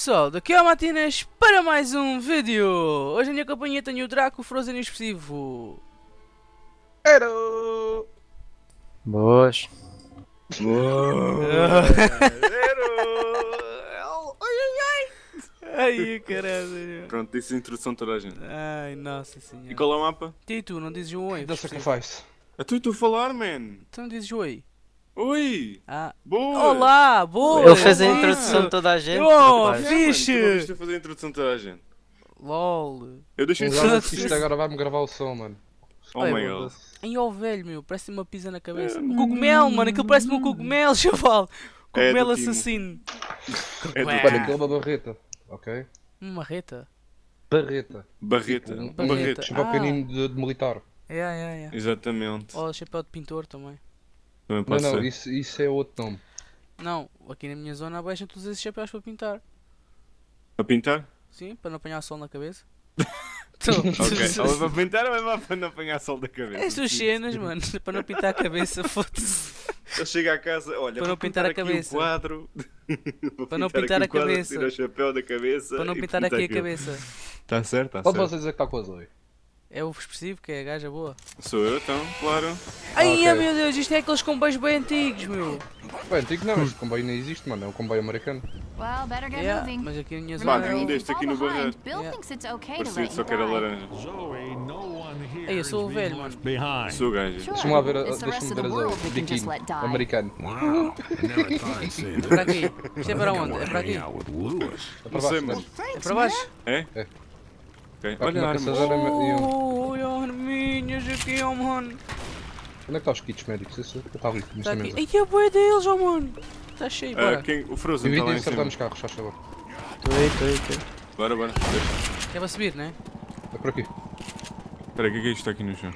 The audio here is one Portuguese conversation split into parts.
Pessoal, daqui é o Matinas para mais um vídeo! Hoje na minha companhia tenho o Draco, o Frozen e o Expressivo. Era. Boas. Ai caralho. Pronto, disse a introdução toda a gente. Ai, nossa E senhora. qual é o mapa? E tu, não dizes um oi? Da Expressivo? Sacrifice. É tu e tu a falar, man. Tu não dizes oi? Oi! Ah. Boa! Olá, boa! Ele fez a introdução de toda a gente. Oh. É, Fixe! a fazer a introdução de toda a gente. LOL. Eu deixei Um de isto agora vai-me gravar o som, mano. Oh Ai, my god. Ai, ó velho, meu, parece uma pizza na cabeça. Um cogumelo, mano, aquilo parece-me um cogumelo, chaval. Cogumelo É assassino. É. Mano, aquilo é uma barreta. Ok? Uma marreta. Barreta. Barreta. Um- Um Barreta. Chapéu Ah. pequenino de, de militar. É, é, é. Exatamente. Ó, chapéu de pintor também. Também Não, pode não, ser. isso, isso é outro nome. Não, aqui na minha zona abaixo todos esses chapéus para pintar. A pintar? Sim, para não apanhar sol na cabeça. Tô. Ok. Ou é para pintar ou é para não apanhar sol da cabeça? É suas cenas, mano, para não pintar a cabeça, foda-se. Ele chega a casa, olha, Para não pintar a aqui cabeça. O quadro. Para não pintar aqui a quadro, cabeça. Tira o chapéu da cabeça. Para não pintar pinta aqui a cabeça. Tá certo, tá Pode certo. você dizer que está com a Zoe. É o expressivo, que é a gaja boa. Sou eu então, claro. Ai, ok. meu Deus, isto é aqueles comboios bem antigos, meu. Bem, antigo não, este comboio nem existe, mano. É um comboio americano. Well, better get Yeah, moving. mas aqui na minha zona. um é- deste aqui no barreiro. Bill Yeah. thinks it's okay to Parecia let só you que era laranja. Ei, eu sou o velho, mano. Sou o gajo. Deixa-me lá ver, deixa-me ver just Biquíni. Americano. Wow, that. Para aqui. Isto é para onde? É para aqui? É para baixo, mas. É para baixo? É? É. Olha a arma. olha arminhas aqui, oh mano. Onde é que está os kits médicos? Isso está ali, Está nesta aqui. mesa. Ai, que é boa deles, oh mano. Está cheio, bora. quem, o Frozen está lá em acertar cima. nos carros, faz favor. Tô aí, tô aí, tô aí. Bora, bora. Deixa. É para subir, né? É por aqui. Espera, o que é que é isto aqui no chão?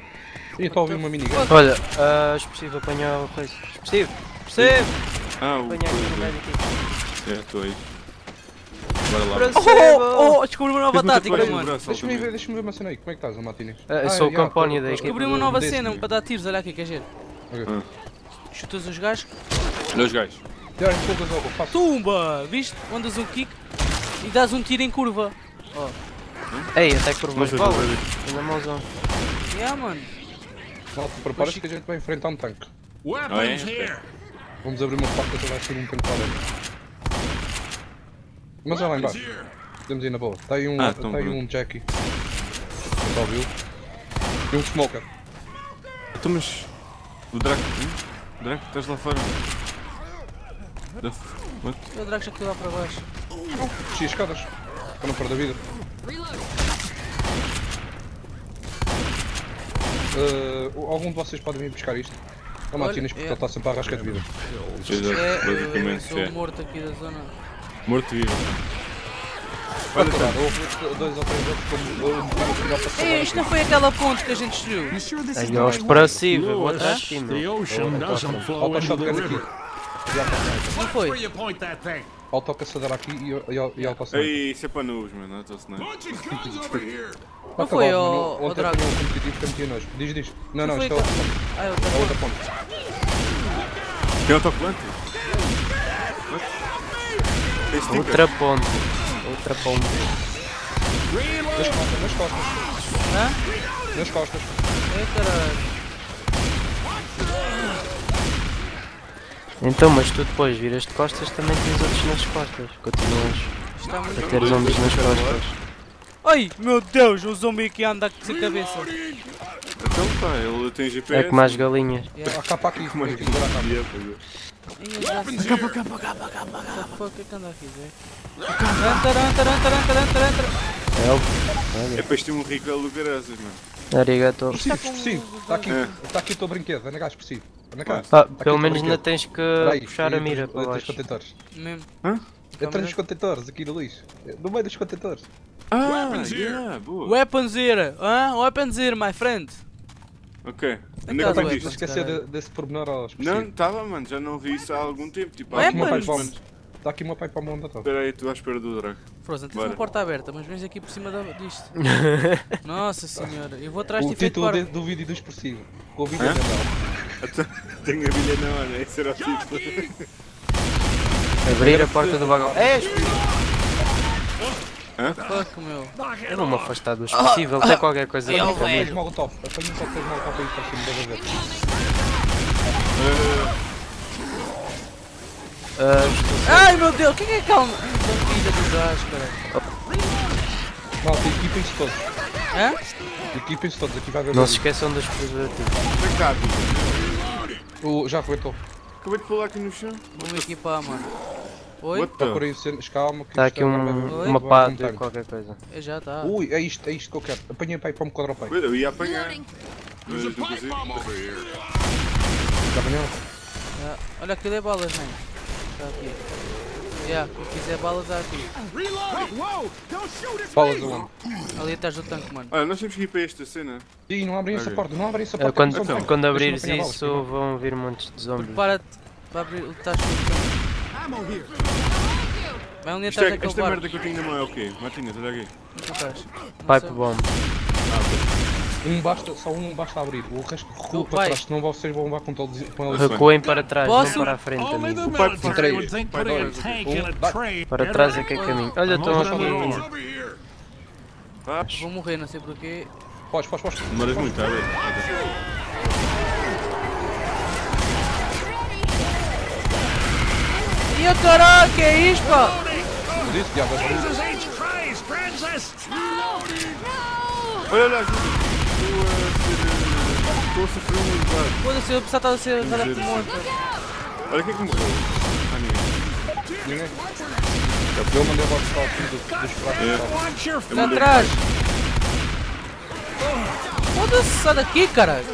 Ih, estou a ouvir uma minigun. Olha, ah, expressivo apanhar o coisa. Expressivo! Expressivo! Ah, o. Apanhar aqui no aqui. É, estou aí. Bora lá. Expressivo! Oh, oh, descobri uma nova tática, mano. Deixa-me ver, deixa-me ver uma cena aí. Como é que estás, Martínez? Ah, eu sou o Campónio da equipe. Descobri uma nova cena para dar tiros, olha aqui, quer ver? Ok. Ah. Chutas os gajos, Olha os gajos. Tumba! Viste? Ondas um kick e dás um tiro em curva. Ei, até bolas. não sei. Ainda mãozão. Yeah, mano. Malta, prepara-se que a gente vai enfrentar um tanque. Oh, here. Vamos abrir uma porta que vai ser um tanque para dentro. Mas é lá embaixo. Podemos ir na boa. Está aí um, Ah, então aí pronto. um Jackie. Já ouviu? E um smoker. Então, mas. O Draco. hum? Draco, estás lá fora? What? O Draco já caiu lá para baixo. Desci as escadas. Para não perder a vida. Uh, algum de vocês pode vir buscar isto? A Martínez, porque é. ele está sempre à rasca de vida. É, eu basicamente, sou é. o morto aqui da zona. Morto vivo. Olha, Olha, claro, houve dois ou três outros como um bocado para Ei, salvar isto não aqui. foi aquela ponte que a gente destruiu. Aí é way? expressivo, eu the ocean doesn't flow into the river. Não foi? Aqui e, e, e alta Ei, isso é para nus, mano. Não estou não. Bunch of guns over here. Não foi, ó, ó, Drago? um eu. Diz, diz. Não, não, isto é outra ponte. Ah, eu É tô... outra ponte. Tem autocolante? Outra ponte. Outra ponte. Nas costas, nas costas. Hã? Nas costas. Ei, caralho. Então, mas tu depois viras de costas também tens outros nas costas. Continuas está a ter ombros nas costas. Ai, meu Deus, um zombi aqui anda sem cabeça. Então pá, ele tem GPS. É como as galinhas. Há capa aqui. Como é que é. Capa, capa, capa, capa. What the fuck, o que é que anda aqui, velho? Taran, taran, taran, taran, taran, taran. É para este um rico do caraças, mano. Arigato. Expressivo, expressivo. Está aqui, É. está aqui o teu brinquedo. Anda cá, expressivo. Anda cá. Ah, pelo o menos ainda tens que puxar a mira para baixo. contentores. Mesmo. Entre os contentores, aqui no lixo. No meio dos contentores. Ah, Weapons here. yeah, boa. Weapons here, hã? Weapons here, my friend. Ok. Onde é que tá o viste? esquecer de- desse pormenor ao Não, estava, mano. Já não vi isso há algum tempo. Tipo, há Ué, Está aqui uma pai mas- para o- Está aqui uma pai para o mundo todo. Espera aí, tu à espera do Draco. Frozen, tens Bora. uma porta aberta, mas vens aqui por cima da, disto. Nossa senhora, eu vou atrás de O ti título para... de- do vídeo do expressivo. Com o vídeo Hã? dele. Tenho a bilha na hora, esse era o título. Abrir a porta do vagão. É, expressivo. Fuck, meu. Eu não me afastar do possível, tem qualquer coisa É aqui o também. Três molotov. Apanha um só três molotov aí para cima, deve haver. Ah, estou Ai meu Deus, quem é que é o filha do gajo, cara? Malta, equipem-se todos. Hã? Equipem-se todos, aqui vai haver. Não se esqueçam dos preservativos. Vem cá, filho. O, já arrebentou. Acabei de pular aqui no chão. Vamos equipar, mano. Oi? What Está por aí cenas, calma. que Está aqui um, uma pá um de qualquer coisa. É, já tá. Ui, é isto, é isto que eu quero. Apanhei para aí para para aí. Eu ia apanhar. Mas. Já apanhou? Já. Olha aquilo é balas, man. Está aqui. Já, quem quiser balas há aqui. Balas aonde? Ali atrás do tanque, mano. Olha, nós temos que ir para esta cena. Ih, não abrem essa Ok. porta, não abrem essa porta. quando, Então. quando Deixa-me abrires balas, isso, primeiro. vão vir montes de zombies. Prepara-te para abrir o tacho do tanque. Ammo here. Vai ali Isto atrás é, daquele esta barco. merda que eu tenho na mão é o quê? Martinez, olha aqui. Pipe bomb. Um basta, só um basta abrir. O resto recua Oh, para trás, senão vocês vão levar com todos com eles. Recuem para trás, Posso? não para a frente, the amigo. pai- military três. Um. Para trás é que é caminho. Olha, estão aqui. Vou morrer, não sei porquê. Podes, podes, podes. Demoras muito, tá a ver? E o caralho, que é isto, pá? Por isso, diabo, é Jesus H. Christ, Francis! Olha lá, ajuda. Estou a eh, sofrer um. Foda-se, eu precisava estar a ser morto. Olha quem é que morreu. Ah, ninguém. ninguém. Eu mandei logo para o fim dos fracos. É. tá? Lá atrás. Foda-se, sai daqui, caralho.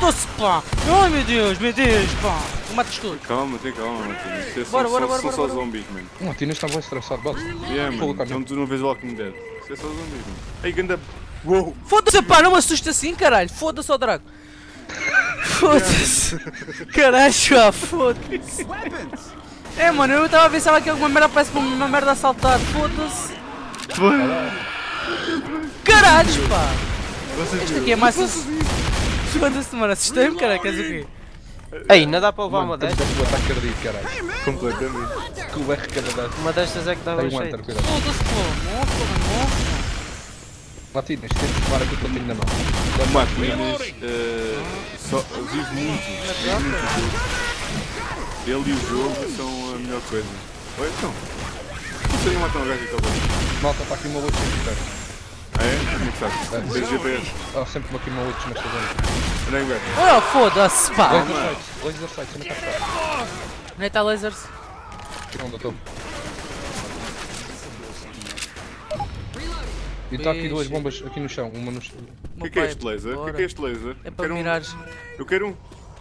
Foda-se, pá. Ai, meu Deus, meu Deus, pá. Matas tudo. Calma, tem calma, Martinez. Isto é só- Bora, bora, só- bora, São bora, só bora. zombies, mano. A Tina está bem estressado. Bota. Yeah, mano. Então tu não vês Walking Dead. Isto é só zombies, mano. Ei, ganda. Uou! Foda-se, pá, não me assusta assim, caralho. Foda-se, ó Drago. Foda-se. Caralho, pá, foda-se. É, mano, eu estava a pensar que alguma merda parece uma merda a saltar. Foda-se. Caralho, pá. Este aqui é mais. Foda-se, mano, assustei-me, caralho. Queres o quê? Ei, não dá para levar uma temos destas? o ataque cardíaco, caralho. Completamente. Que o R cada vez. Uma destas é que dava Tem um jeito. enter, cuidado. Foda-se, pô. Monstro, monstro. Latinas, tens de tomar aquilo que eu tenho na mão. O Martinez eh, só vive muito. Vive muito. Ele e o jogo são a melhor coisa. Oi, então. Não seria matar um gajo que acabou. Malta, está aqui uma 8 sempre perto. Ah, que sabes? Tens GPS. Há sempre aqui uma 8 nesta velho. Oh, foda-se, pá. Laser sights, laser sights, ainda está perto. Onde está lasers? Aqui onde eu estou. E está aqui duas bombas aqui no chão, uma no chão. O que é que é este laser? O que é que é este laser? É para Quero um- mirares. Eu quero um.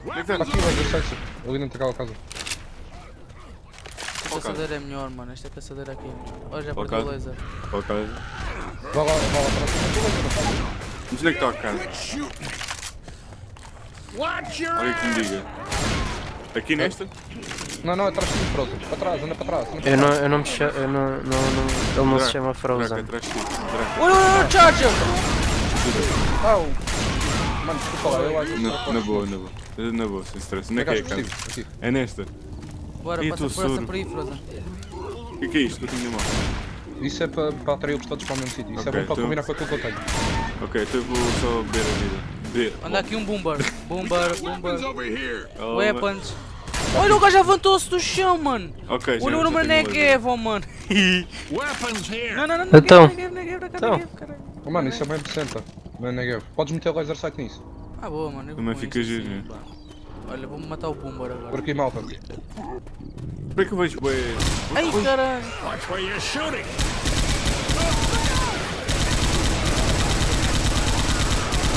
Onde é que Está está? aqui laser sights, ali dentro daquela casa. Esta caçadeira é melhor, mano. Esta caçadeira aqui é melhor. Olha, já Qual perdeu o laser. Qual Vá lá, vá lá para cima. Não onde é que está a casa? Olha que me diga. Aqui nesta? Não, não, atrás de ti, Frozen. Para trás, anda para trás. Anda para Eu não, eu não me chamo. Eu não, não, não, ele não se chama Frozen. atrás de ti. Olha, Charger! O- Mano, desculpa lá, eu acho que Na, na boa, na boa. Na boa, sem stress. Onde é que é a casa? É nesta. Bora, passa por essa por aí, Frozen. O que é que é isto que eu tenho na mão? Isso é para, para atrair os todos para o mesmo sítio. Isso Ok, é bom para então- combinar com aquilo que eu tenho. Ok, então eu vou só beber a vida. Beber. Anda aqui um over here! Oh, Weapons. Olha, o gajo avançou-se do chão, mano. Ok, Olha o número Negev, oh, mano. Weapons here! Não, não, não, Então. Negev, Então. Caralho. Oh, mano, isso é bem decente. Não é Negev. Podes meter laser sight nisso. Ah, boa, mano. eu vou Também fica giro, assim. Olha, vou-me matar o Boomber Por agora. aqui, malta. Por é que eu vejo bué? Ai, caralho. Watch where you're shooting!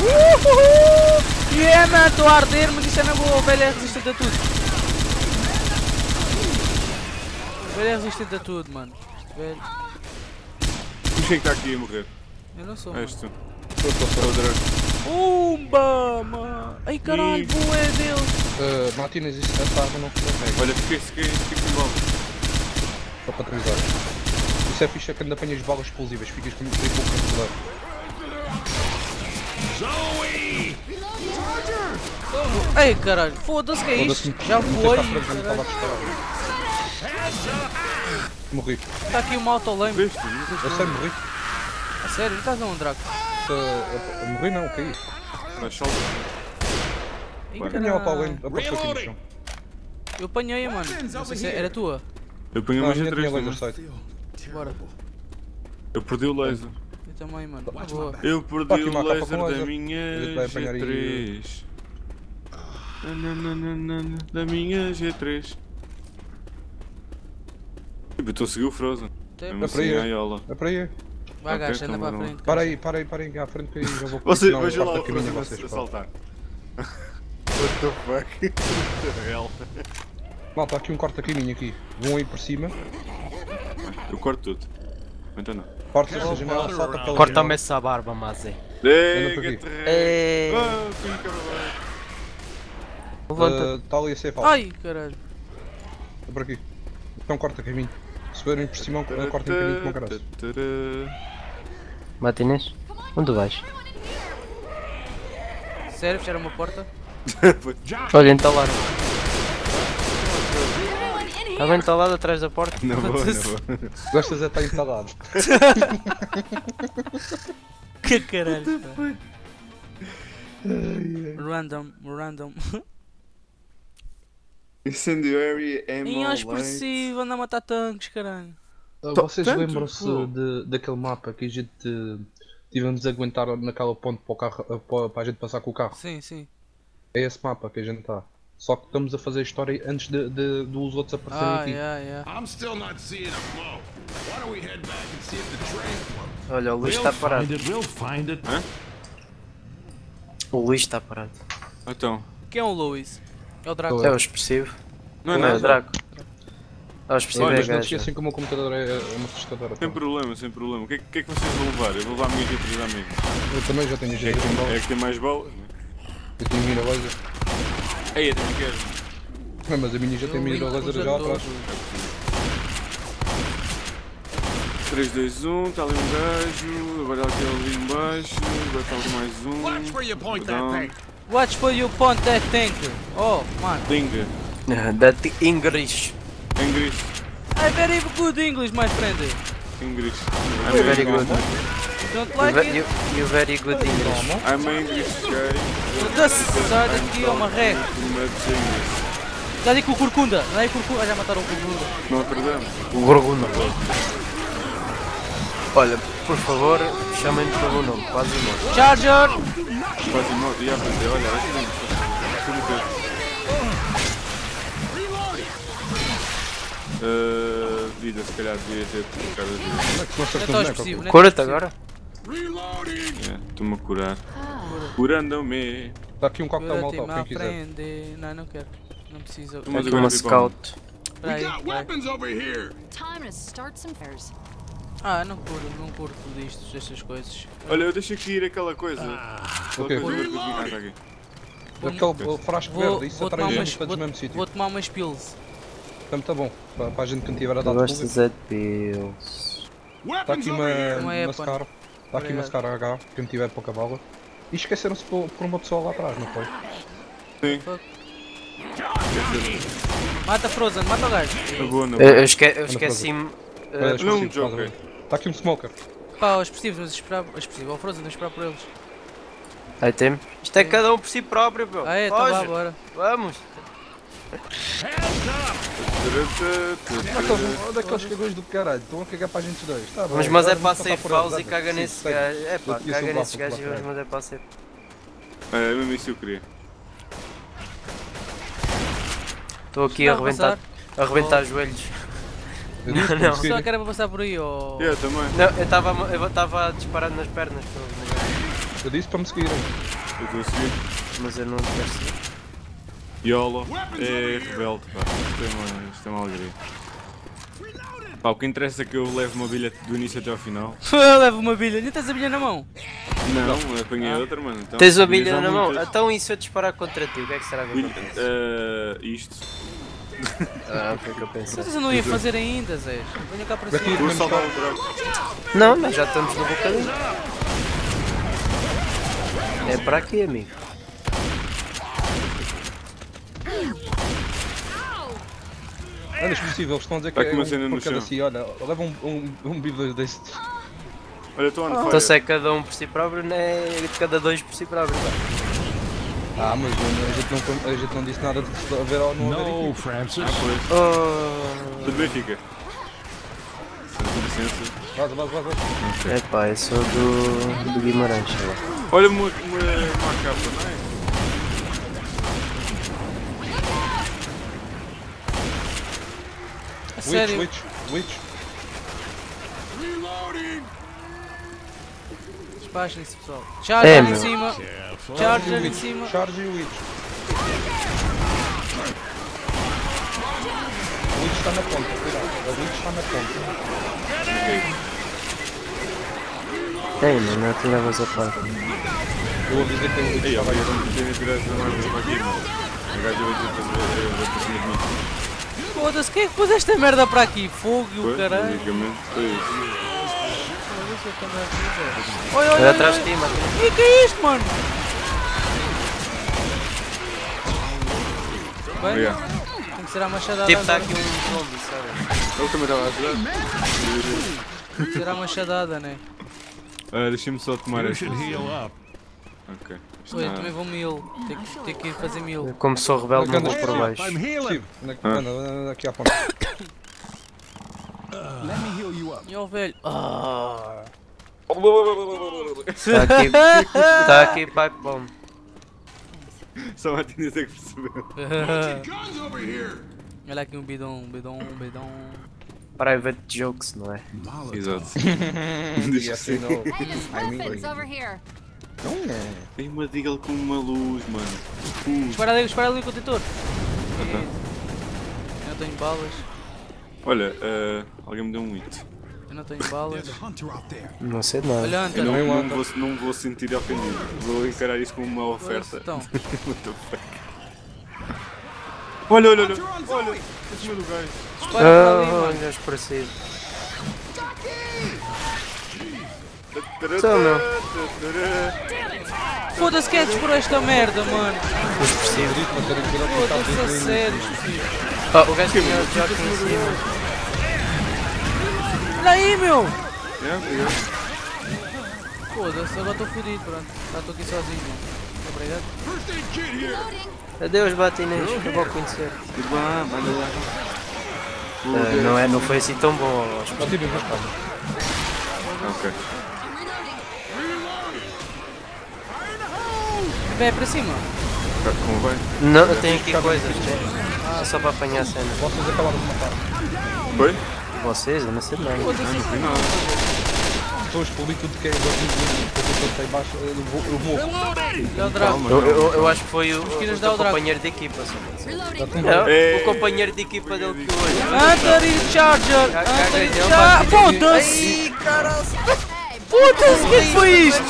Uhuhu! Yeah, mano, estou a arder, mas isto é na boa. O velho é resistente a tudo. O velho é resistente a tudo, mano. Velho. Quem é que está aqui a morrer? Eu não sou, És tu. É o Draco. Umba, mano. Ai, caralho, boa é Deus. Uh, Martínez, isso essa arma não consegue Olha, fiquei, fiquei, fiquei com mal. para patronizar. Isso é fixe é quando apanhas balas explosivas, ficas com muito pouco controlado. Zoe! Ai, caralho, foda-se que é isto? Já disparar. Morri. Está aqui uma autolame. Eu sei, morri. A sério, estás a um Draco? Uh, uh, morri não, caí. Vais salvar. Apareceu aqui no chão. Eu apanhei-a, mano. Não sei se era tua. Eu apanhei uma a minha tinha G3 laser também. sight. Bora. Eu perdi o laser. Eu também, mano. Boa. Eu perdi aqui o laser da minha A gente vai apanhar aí- G3. Nananana, Da minha G3. Tipo, eu estou a seguir o Frozen. É para assim, aí. a Aiola. É para aí. Vai, gajo, anda para a frente. Para aí, para aí, para aí à frente que aí já vou Você, não, veja lá o Frozen vocês, a saltar. What the fuck? Não, está aqui um corta caminho aqui. Vão aí por cima. Eu corto tudo. Então não. Corta essa janela, salta pela Corta-me essa barba, mas é. Ah, bem. Levanta. Está ali a ser falso. Ai, caralho. É por aqui. Então corta caminho. Se forem por cima, cortem caminho com caralho. Bate Inês. Onde vais? Sério, fecharam uma porta? Olha, entalaram. Estava entalado atrás da porta. Na boa, na boa. Gostas é estar instalado. Que caralho. pá. Random, random. Incendiary Ammo Em expressivo, anda a matar tanques, caralho. Ah, Vocês lembram-se de- daquele mapa que a gente tivemos a aguentar naquela ponte para, o carro, para a gente passar com o carro? Sim, sim. É esse mapa que a gente está. Só que estamos a fazer a história antes de, de- dos outros aparecerem Ah, aqui. yeah, yeah. I'm still not seeing a flow. Why don't we head back and see if the train floats? Olha, o Luís está parado. we'll find it. O Luís está parado. Então, Quem é o Louis? É o Draco. É o expressivo. não é Não é o. Draco. Ah, o expressivo Olha, é Mas não gajo. esquecem que o meu computador é, é uma assustadora. Sem problema, sem problema. O que, é, que- é que vocês vão levar? Eu vou levar a minha G3 à mesmo. Eu também já tenho É gente que, com tem- bola. é que tem mais balas. Eu tenho mira laser. Ei, eu também quero. Não, mas a minha já tem mira laser já atrás. 3, 2, 1, está ali um gajo. Agora aquele ali embaixo. Agora está ali mais um. Watch where you point that Perdão. thing. Watch for you point that tank. Oh, man. Dinga. That English. English. I very good English, my friend. English. Very I'm good. You don't You, like ve- it? you, you very good English. I'm English guy. Foda-se, sai daqui, ó marreco. Já digo com o Corcunda. Não é Corcunda. Ah, já mataram o Corcunda. Notre Dame. O Gorguna. Olha, por favor, chamem-me pelo nome, quase morto. Charger. Quase morto. E a fazer, olha. Tudo. Uh, vida, se calhar devia ter colocado a vida. Como é que não Não está o boneco? né? Cura-te agora? Reloading. É, Estou-me a curar. Curando-me. Está aqui um coquetel molotov, me quem quiser. aprende. Não, não quero. Não precisa. Aqui agora uma scout. Espera We aí, got vai. weapons over here. Time to start some fires. Ah, não curto, não curto disto, destas coisas. Olha, eu deixei aqui ir aquela coisa. Ah, Aquela Ok. coisa que. Ah, aqui. Aquele frasco Vou, verde, isso vou, tomar atrai umas, gente vou, no mesmo sítio. vou tomar umas pills. Então tá bom. Para, para a gente que não tiver a dar de Pills. Está aqui uma. Uma uma Scar. Está aqui uma Obrigado. Scar H, quem tiver pouca bala. E esqueceram-se por, por uma pessoa lá atrás, não foi? Sim, Mata Frozen, mata o gajo. boa, na Eu, eu esque- eu esqueci-me. É, explosivo, não, a Joker. Está aqui um smoker. Pá, os expressivos, mas esperava. Os expressivos, o Frozen, não esperar por eles. Aí tem. Isto é cada um por si próprio, meu. Ah, é, então vá, bora. Vamos. Olha aqueles cagões do caralho, estão a cagar para a gente dois. Tá Mas, mas é por house eles, e caga Sim, nesse sei. gajo. É pá, Eu caga nesses gajos, para mas é para safe. É, mesmo isso eu queria. Estou aqui a Não, arrebentar, a arrebentar joelhos. Eu disse para Não. conseguir. Só que era para passar por aí, ó. Eu também. Não, eu estava eu estava disparado nas pernas, pelo- Eu disse para me seguirem. Eu estou a seguir. mas eu não quero seguir. YOLO é rebelde, pá. Isto é uma, isto é uma alegria. Pá, o que interessa é que eu levo uma bilha do início até ao final. Leva uma bilha, nem tens a bilha na mão. Não, apanhei outra, mano. Então, Tens a bilha na mão? muitas. Então e se eu disparar contra ti, o que é que será que Bilha- acontece? eh, isto. Ah, o que eu pensei. Vocês não iam fazer ainda, Zé. Venham cá para cima. Vou salvar o buraco. Não, nós já estamos no bocadinho. É para aqui, amigo. Olha, é possível, eles estão a dizer que é uma um por cada si. Olha, leva um, um, um bico desses. Olha, estou fire. Então se é cada um por si próprio, não é cada dois por si próprio. pá. Ah, mas a gente não, a gente não disse nada de se haver ou não haver No, equipe. Francis. Oh, Tudo bem, fica. Vaza, vaza, vaza. é pá, eu sou do, do Guimarães. Olha uma, uma, uma capa, não é? A Witch, sério. witch, witch. Despachem-se, pessoal. Charger É, em meu. cima. Careful. Charger em Witch. cima. Charge e witch. O witch está na ponta, cuidado. A witch está na ponta. Ei, mano, tu levas a parte. Eu avisei que o witch Ei, ó, estava vai, aí. eu não tinha tirado essa marca para aqui, mano. O gajo vai ter fazer por cima de mim. Foda-se, quem é que pôs esta merda para aqui? Fogo e o caralho. basicamente, foi isso. Olha, Olha olha. atrás de ti, mano. E que é isto, mano? Bem, Obrigado. tem que ser a machadada Tipo, está agora. aqui um zombie, sabes? Ele também estava a ajudar. Tem que ser a machadada, né? Ah, Deixa-me só tomar You esta. should heal up. Ok. Oi, eu está- também vou mil. Tem que, tem que ir fazer mil. Como sou rebelde, não vou por baixo. I'm healing. Steve, anda aqui, Ah. aqui à ponta. Let me heal you up. Ó velho. Ah. Está aqui, está aqui pipe bomb. Só a Martins é que percebeu. Olha aqui um bidão, um bidão, um bidão. Private jokes, não é? Exato. E assim não. Hey, mean- weapons over here. Não é. Tem uma Deagle com uma luz, mano. Uh, Espera ali, espera ali o contentor. ah, tá. Eu não tenho balas. Olha, ah, alguém me deu um hit. Eu não tenho balas. Não sei de nada. Olha, Eu Hunter. não, Também não, anda. vou, não vou sentir ofendido. Vou encarar isso como uma oferta. Então? Olha, olha, olha. Olha, gajo. dispara para ali, Oh, mano. olha os parecidos. Tarará, meu. Foda-se quem é que disparou esta merda, mano. Os parecidos. Mas era que que estava Foda-se a sério, filho. Oh, o gajo tinha os jogos em cima. Olha aí, meu. É, obrigado. Foda-se, agora estou fodido, pronto. Já estou aqui sozinho. Obrigado. First aid kit here. Adeus, batinês. Eu vou conhecer. Tudo bem, manda lá. Ah, não, é, não foi assim tão bom. acho. Já tive duas casas. Ok. Vem para cima. Tá, Como vai? Não, eu tenho aqui coisas. É só para apanhar a cena. Vocês acabaram de matar. Foi? Vocês, eu não sei de nada. Não foi nada. Estou a explodir tudo que é igual a eu estou baixo. Eu vou- eu morro. Eu, eu, eu acho que foi o, o, o companheiro de equipa. Não, Ei. o companheiro de equipa dele que hoje. E Charger. E nele, Charger. vai. Foda-se. Foda-se, o que é que foi isto?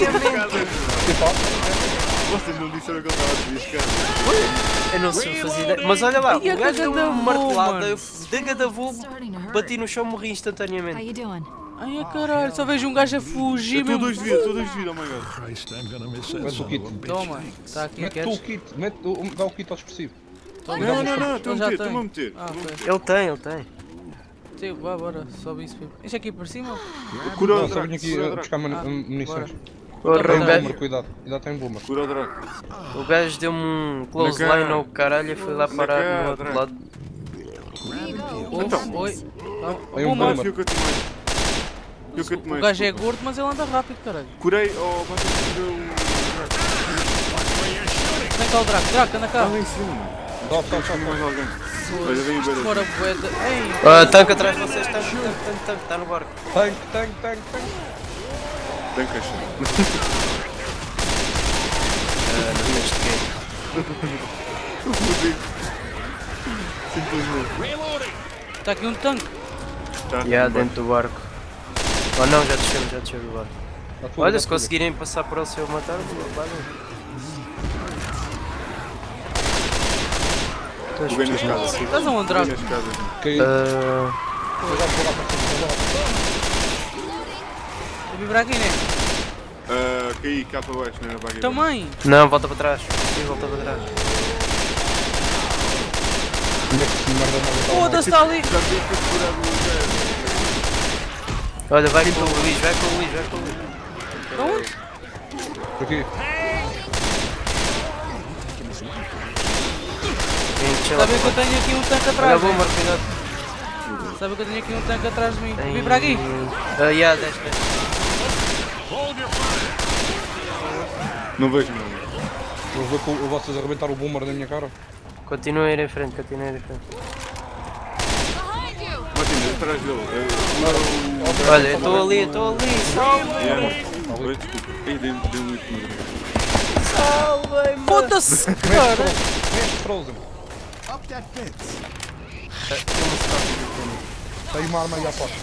Vocês não disseram que ele estava a desviar. Eu não sei fazer ideia. Mas olha lá, o gajo deu uma martelada, eu dei hurt. bati no chão morri How instantaneamente. Ai, caralho, só vejo um gajo a fugir, Estou meu. dois de vida, estou dois de vida, oh my god. Christ, I'm gonna miss Mas o kit. Toma, está aqui, Mete queres? o kit. Mete, o- dá o kit ao expressivo. Toma. Não, não, não, estou a já meter, tem. estou a meter. Estou. Ele tem, ele tem. Sim, vá, bora, sobe isso. Enche aqui por cima. Cura só vim aqui cura Então, tá. gajo, Boomer, cuidado. Ainda tem boomer. Cura o Draco. o gajo deu-me um close Na line ao caralho e fui lá Na parar cara, no outro Draco. lado. You go. Oi. Ah, um Boomer. eu eu. O gajo é gordo, mas ele anda rápido, caralho. Curei, oh, o Draco. Anda cá o Draco, Draco, anda cá. Está lá em cima, mano. Top, top, top. Tem mais alguém. Olha, vem o beira. Fora boeda. Ei, Ah, tanque atrás de vocês, tanque, tanque, tanque, tanque, está no barco. Tank, tank, tank, tank. Tem caixa. Ah, não de quê. Simplesmente. está aqui um tanque. Tá, E há vai. dentro do barco. Oh não, já desceu, já desceu do barco. Tua, Olha, à se tua. conseguirem passar por ele se eu matar, a bem escutar. casas. Estás bem nas casas. Caiu. Ah, Vou lá, vou lá, vou lá, vou lá. Vibrar aqui, né? Ah, caí cá para baixo, não era para aqui. Também. não, volta para trás. Sim, volta para trás. Onde é Foda-se, está ali! Olha, vai com o Luís, vai com o Luís, vai com o Luís. Onde? Por aqui. Sabem que eu tenho aqui um tanque Olha atrás, a bomba, né? cuidado. Sabem que eu tenho aqui um tanque atrás de mim. Vim para aqui! Ah, yeah, desce, desce. Não vejo nada. Eu vou com vocês arrebentar o boomer na minha cara. Continua a ir em frente, continua a ir em frente. Martina, atrás dele. É, Olha, eu estou ali, eu estou ali, salve! Yeah. Oi, desculpa. Dei-me dei muito no Foda-se, Mestre cara! Frozen. Mestre Frozen. Up that fence. Tem uma arma aí à porta.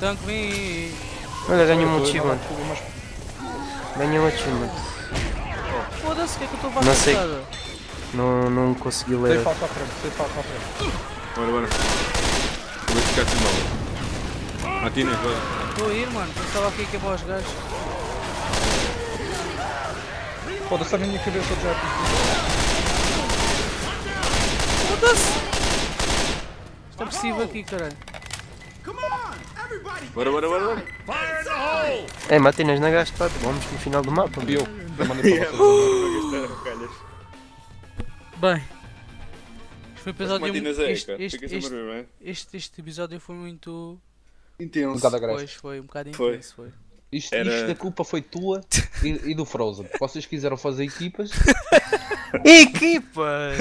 Tanque, vem! Olha, ganhei um Eu achievement, ganhei um achievement. Foda-se, o que é que eu estou a Não fazer? sei. cara? Não, não consegui Sei ler. falta à frente, sei falta à frente. Bora, bora. Eu vou ficar sem bala. Martina, vai. Estou a ir, mano. Pensava aqui que ia para os gajos. Foda-se a minha cabeça já. Foda-se! Isto é possível aqui, caralho. Bora, bora, bora. bora. Fire in the hole. Ei, Matinas, não gastaste, vamos no final do mapa. Eu, eu mandei para vocês. Bem. Este foi um episódio muito. é, Este, este, este, é? este, este episódio foi muito. Um Intenso. bocado agreste. Pois, foi um bocado Foi. intenso. Foi. Isto, Era- isto da culpa foi tua e, e do Frozen. Vocês quiseram fazer equipas. Equipas!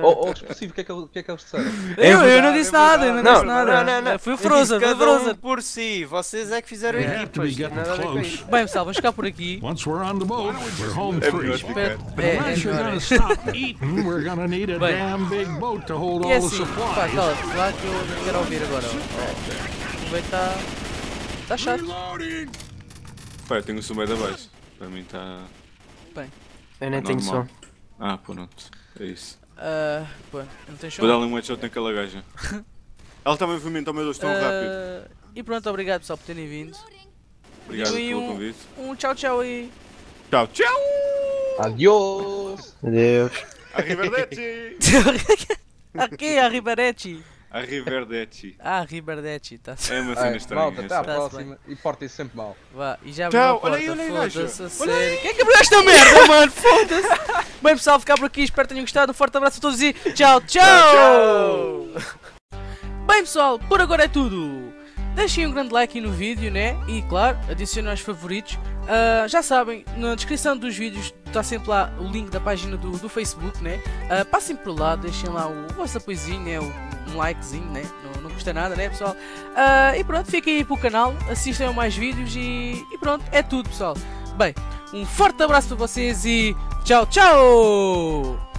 Ou, ou específico, o que é que, o que é que eles disseram? Eu, eu não disse é nada, eu não, Não, disse não, nada. não, não. Foi o Frozen, foi o Frozen. um por si, vocês é que fizeram to be equipas. Bem, pessoal, vamos ficar por aqui. Once we're on the boat, we're home É free. É, é Unless you're melhor. gonna é. stop eating, we're gonna need a Bem. damn big boat to hold E all the assim, pá, supplies. cala-te, lá que eu não quero ouvir agora. ó. Bem está. Está chato. Pá, eu tenho o som bem de baixo. Para mim está. Eu nem tenho som. normal. Ah, pronto. É isso. Ah, pô, não Vou dar som? ali um headshot naquela gaja. Ela está a movimentar o meu Deus tão rápido. Ah, E pronto, obrigado pessoal por terem vindo. Obrigado e pelo um- convite. Um tchau tchau aí. Tchau, tchau! Adiós! Adeus. Arrivederci! Aqui, a. Arrivederci. Ah, Ribaretti, tá É uma Ai, cena estranha. malta, até à. Tá-se próxima e portem-se sempre mal. Vá, e já Tchau, abriu a olha aí, porta, olha aí, foda-se, gajo. a sério. Quem é que abriu esta merda, mano? Foda-se. Bem, pessoal, ficar por aqui. Espero que tenham gostado. Um forte abraço a todos e tchau, tchau. Bem, pessoal, por agora é tudo. Deixem um grande like aí no vídeo, né? E claro, adicionem aos favoritos. Ah, já sabem, na descrição dos vídeos está sempre lá o link da página do, do Facebook, né? Ah, passem por lá, deixem lá o, vosso apoiozinho, né? O- um likezinho, né? Não, não custa nada, né, pessoal? Ah, e pronto, fiquem aí para o canal, assistam a mais vídeos e, e pronto, é tudo, pessoal. Bem, um forte abraço para vocês e tchau, tchau!